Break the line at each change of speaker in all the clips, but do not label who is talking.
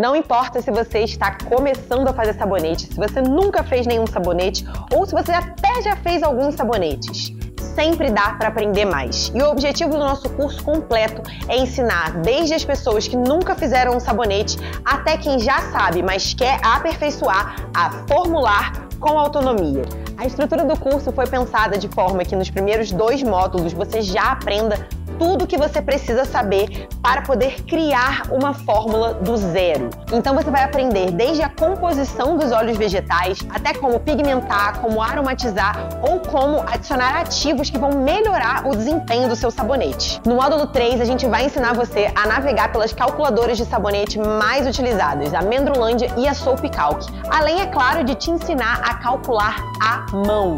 Não importa se você está começando a fazer sabonete, se você nunca fez nenhum sabonete ou se você até já fez alguns sabonetes. Sempre dá para aprender mais. E o objetivo do nosso curso completo é ensinar desde as pessoas que nunca fizeram um sabonete até quem já sabe, mas quer aperfeiçoar a formular com autonomia. A estrutura do curso foi pensada de forma que nos primeiros dois módulos você já aprenda tudo que você precisa saber para poder criar uma fórmula do zero. Então você vai aprender desde a composição dos óleos vegetais até como pigmentar, como aromatizar ou como adicionar ativos que vão melhorar o desempenho do seu sabonete. No módulo 3, a gente vai ensinar você a navegar pelas calculadoras de sabonete mais utilizadas, a Mendrolândia e a Soap Calc. Além, é claro, de te ensinar a calcular à mão.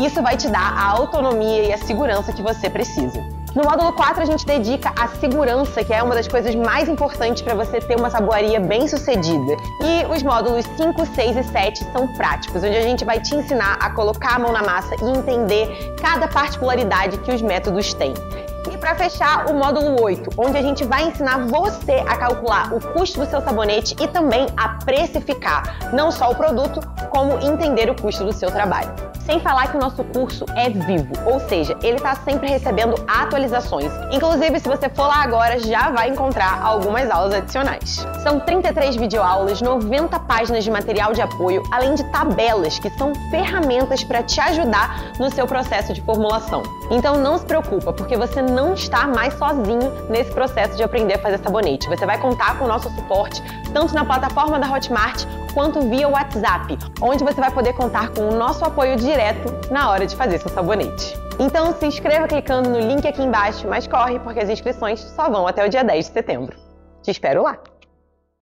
Isso vai te dar a autonomia e a segurança que você precisa. No módulo 4, a gente dedica à segurança, que é uma das coisas mais importantes para você ter uma saboaria bem sucedida. E os módulos 5, 6 e 7 são práticos, onde a gente vai te ensinar a colocar a mão na massa e entender cada particularidade que os métodos têm. E para fechar, o módulo 8, onde a gente vai ensinar você a calcular o custo do seu sabonete e também a precificar não só o produto, como entender o custo do seu trabalho. Sem falar que o nosso curso é vivo, ou seja, ele está sempre recebendo atualizações. Inclusive, se você for lá agora, já vai encontrar algumas aulas adicionais. São 33 videoaulas, 90 páginas de material de apoio, além de tabelas, que são ferramentas para te ajudar no seu processo de formulação. Então não se preocupa, porque você não está mais sozinho nesse processo de aprender a fazer sabonete. Você vai contar com o nosso suporte tanto na plataforma da Hotmart quanto via WhatsApp, onde você vai poder contar com o nosso apoio direto na hora de fazer seu sabonete. Então se inscreva clicando no link aqui embaixo, mas corre porque as inscrições só vão até o dia 10 de setembro. Te espero lá!